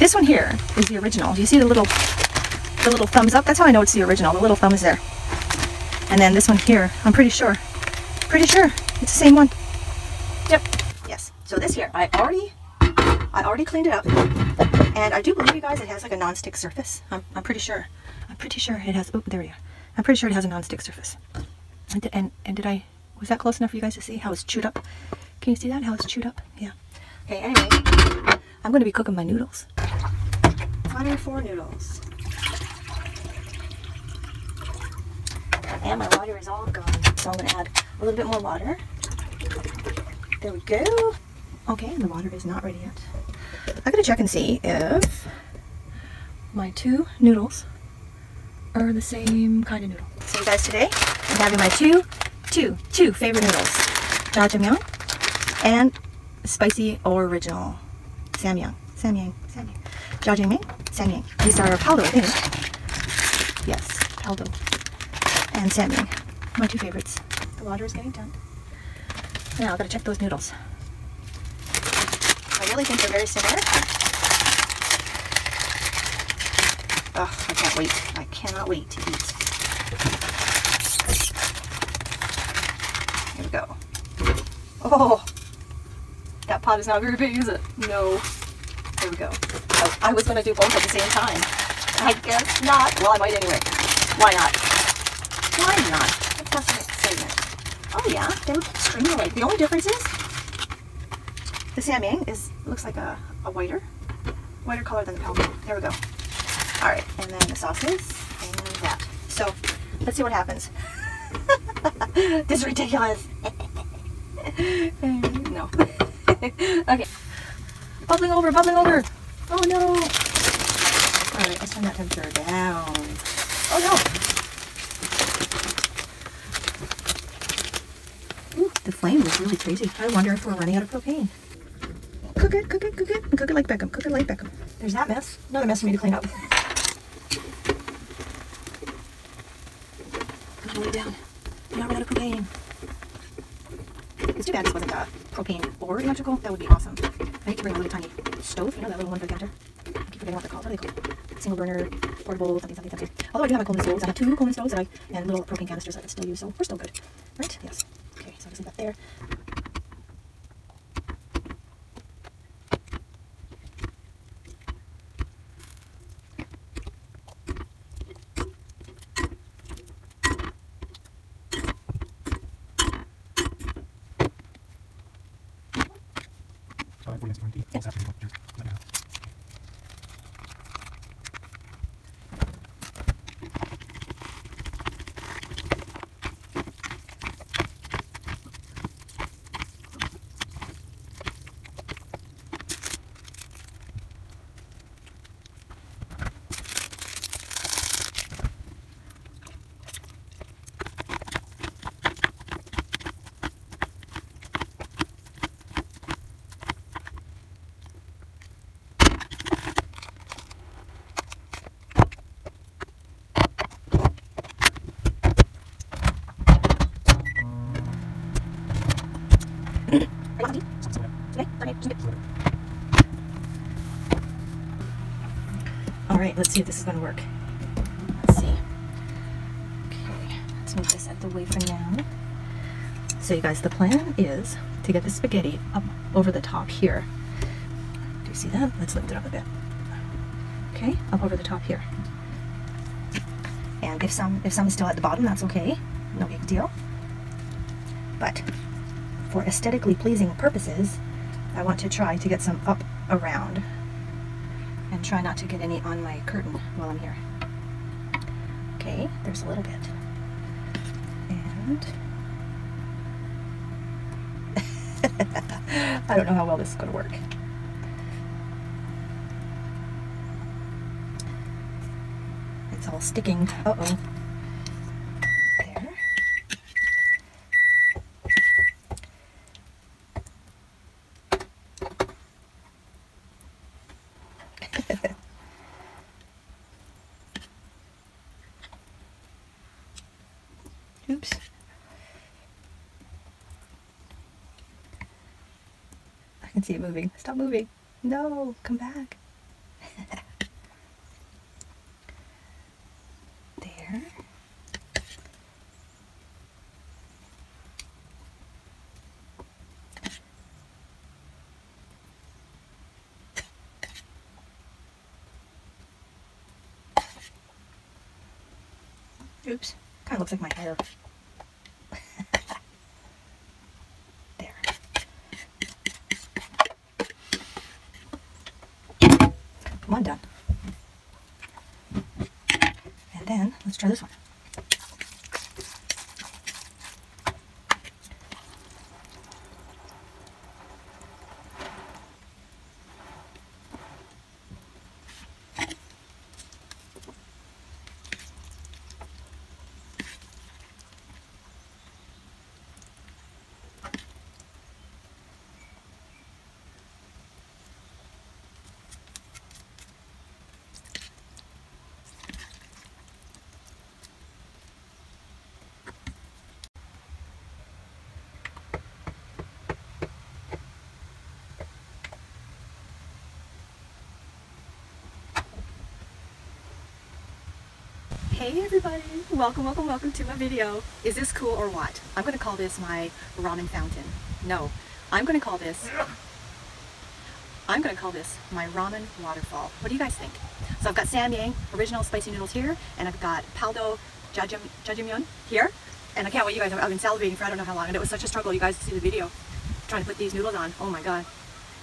This one here is the original. Do you see the little the little thumbs up? That's how I know it's the original. The little thumb is there. And then this one here, I'm pretty sure. Pretty sure it's the same one. Yep. Yes. So this here, I already I already cleaned it up. And I do believe you guys it has like a non-stick surface. I'm, I'm pretty sure. I'm pretty sure it has oh there we are. I'm pretty sure it has a non-stick surface. And, did- and and did I was that close enough for you guys to see how it's chewed up? Can you see that? How it's chewed up? Yeah. Okay, anyway. I'm gonna be cooking my noodles. Water for noodles. And my water is all gone. So I'm gonna add a little bit more water. There we go. Okay, and the water is not ready yet. I gotta check and see if my two noodles are the same kind of noodle. So you guys, today I'm having my two, two, two favorite noodles. Jjajangmyeon and spicy or original samyang. Samyang, samyang. Jjajangmyeon, samyang. These are paldo, I think. Yes, paldo and samyang. My two favorites. The water is getting done. Now I've got to check those noodles. I really think they're very similar. Oh, I can't wait. I cannot wait to eat. Here we go. Oh, that pot is not very big, is it? No. There we go. I was going to do both at the same time. I guess not. Well, I might anyway. Why not? Why not? An excitement. Oh yeah, they look extremely alike. The only difference is the samyang is looks like a, a whiter, whiter color than the palm. There we go. All right, and then the sauces and that. So let's see what happens. this is ridiculous. no. okay. Bubbling over, bubbling over. Oh no. All right, let's turn that temperature down. Oh no. Ooh, the flame is really crazy. I wonder if we're running out of propane. Cook it, cook it, cook it, and cook it like Beckham. Cook it like Beckham. There's that mess. Another mess for me to clean up. Gotta lay down. We're not running out of propane. It's too bad this wasn't a propane or electrical. That would be awesome. I hate to bring a little tiny stove, you know, that little one for the counter. I keep forgetting what they're called. What are they called? Single burner, portable, something, something, something. Although I do have a Coleman stoves. I have two Coleman stoves that I, and little propane canisters that I can still use, so we're still good. Right? Yes. Okay, so I'll just leave that there. So I have 40 minutes warranty. Yes. Also have to report your- let me know. Are you hungry? So- so, yeah. Okay, okay, just get- So, All right, let's see if this is to work. Let's see. Okay, let's move this out the way for now. So you guys, the plan is to get the spaghetti up over the top here. Do you see that? Let's lift it up a bit. Okay, up over the top here. And if some if some is still at the bottom, that's okay. No big deal. But for aesthetically pleasing purposes, I want to try to get some up around and try not to get any on my curtain while I'm here. Okay, there's a little bit. And I don't know how well this is going to work. It's all sticking. Uh-oh. see it moving. Stop moving. No, come back. there. Oops, kind of looks like my hair. One done. And then let's try this one. Hey everybody! Welcome, welcome, welcome to my video. Is this cool or what? I'm going to call this my ramen fountain. No, I'm going to call this, I'm going to call this my ramen waterfall. What do you guys think? So I've got Samyang original spicy noodles here, and I've got Paldo jajam, jjajangmyeon here, and I can't wait you guys, I've been salivating for I don't know how long, and it was such a struggle, you guys to see the video, trying to put these noodles on. Oh my god.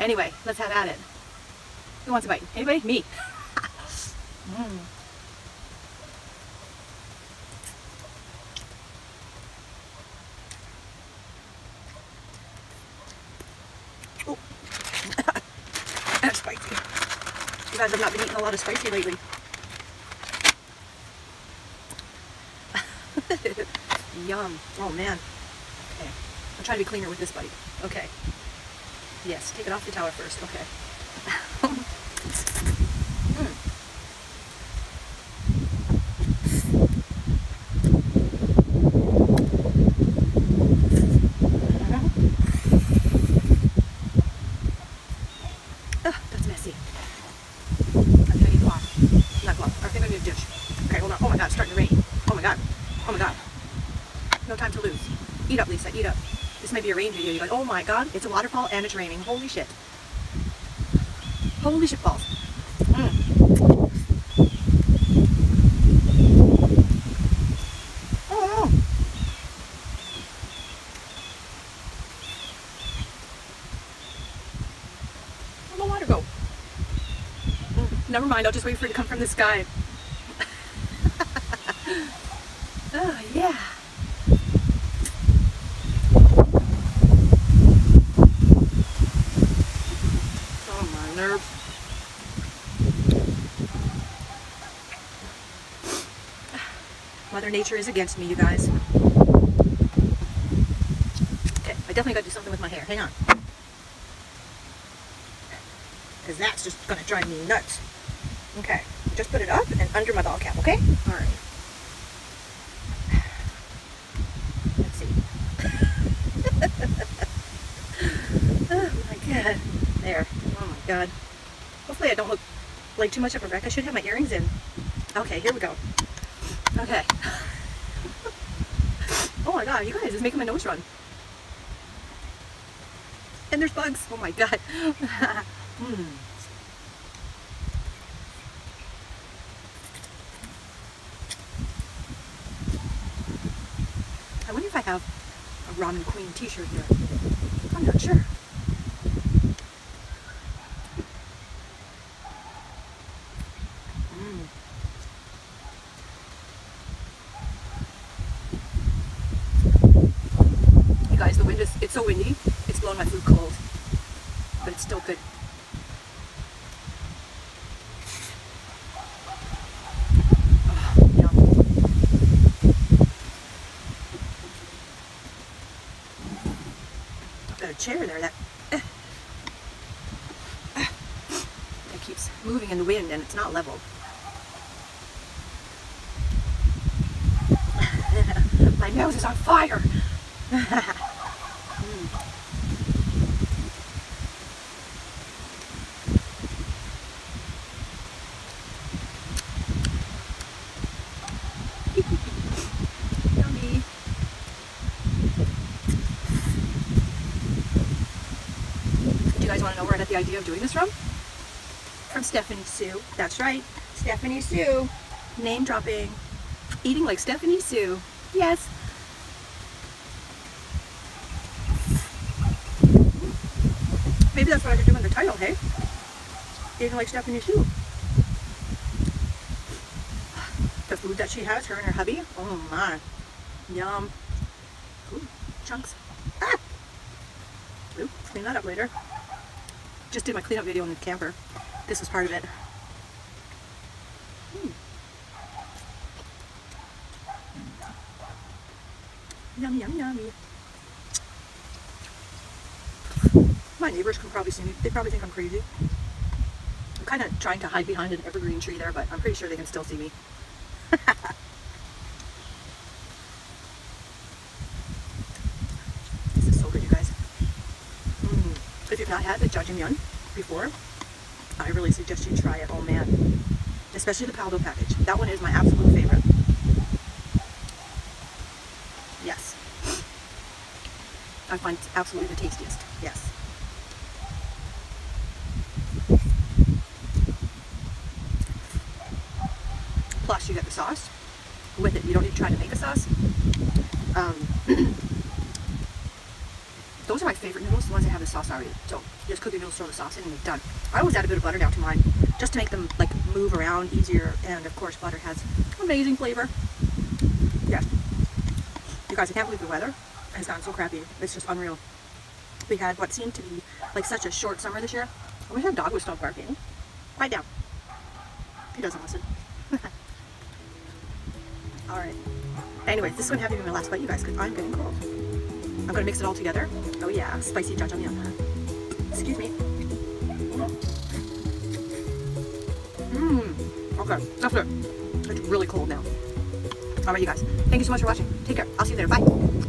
Anyway, let's have at it. Who wants a bite? Anybody? Me. mm. You I've not been eating a lot of spicy lately. Yum. Oh man. Okay. I'm trying to be cleaner with this bite. Okay. Yes, take it off the tower first. Okay. Eat up, Lisa, eat up. This might be a rain video. You're like, oh my god, it's a waterfall and it's raining. Holy shit. Holy shit balls. Mm. Oh, Where'd the water go? Mm, never mind, I'll just wait for it to come from the sky. oh, yeah. Mother Nature is against me, you guys. Okay, I definitely got to do something with my hair. Hang on. Because that's just going to drive me nuts. Okay, just put it up and under my ball cap, okay? All right. Let's see. oh my god. There. Oh my god. Hopefully I don't look like too much of a wreck. I should have my earrings in. Okay, here we go. Okay. oh my god, you guys, it's making my nose run. And there's bugs. Oh my god. Hmm. I wonder if I have a Ramen Queen t-shirt here. I'm not sure. It's so windy, it's blowing my food cold. But it's still good. A chair there that, uh, that keeps moving in the wind and it's not level. my nose is on fire! Yummy. Do you guys want to know where I got the idea of doing this from? From Stephanie Soo. That's right. Stephanie Soo. Name dropping. Eating like Stephanie Soo. Yes. Maybe that's what I should do in the title, hey? Eating like Stephanie Soo. The food that she has, her and her hubby. Oh my. Yum. Ooh, chunks. Ah! Ooh, clean that up later. Just did my cleanup video in the camper. This was part of it. Mm. Yummy, yummy, yummy. My neighbors can probably see me. They probably think I'm crazy. I'm kind of trying to hide behind an evergreen tree there, but I'm pretty sure they can still see me. this is so good, you guys. Not had the jjajangmyeon before, I really suggest you try it. Oh man. Especially the Paldo package. That one is my absolute favorite. Yes. I find it absolutely the tastiest. Yes. Plus you get the sauce with it. You don't need to try to make a sauce. Um, those are my favorite noodles, the ones that have the sauce already. So just cook your noodles, throw the sauce in, and you're done. I always add a bit of butter down to mine, just to make them like move around easier. And of course, butter has amazing flavor. Yeah. You guys, I can't believe the weather has gotten so crappy. It's just unreal. We had what seemed to be like such a short summer this year. I wish our dog would stop barking. Quiet down. He doesn't listen. Alright. Anyway, this is going to have to be my last bite, you guys, because I'm getting cold. I'm to mix it all together. Oh yeah, spicy jjajangmyeon. Excuse me. Mmm. Okay, that's good. It's really cold now. Alright, you guys. Thank you so much for watching. Take care. I'll see you later. Bye.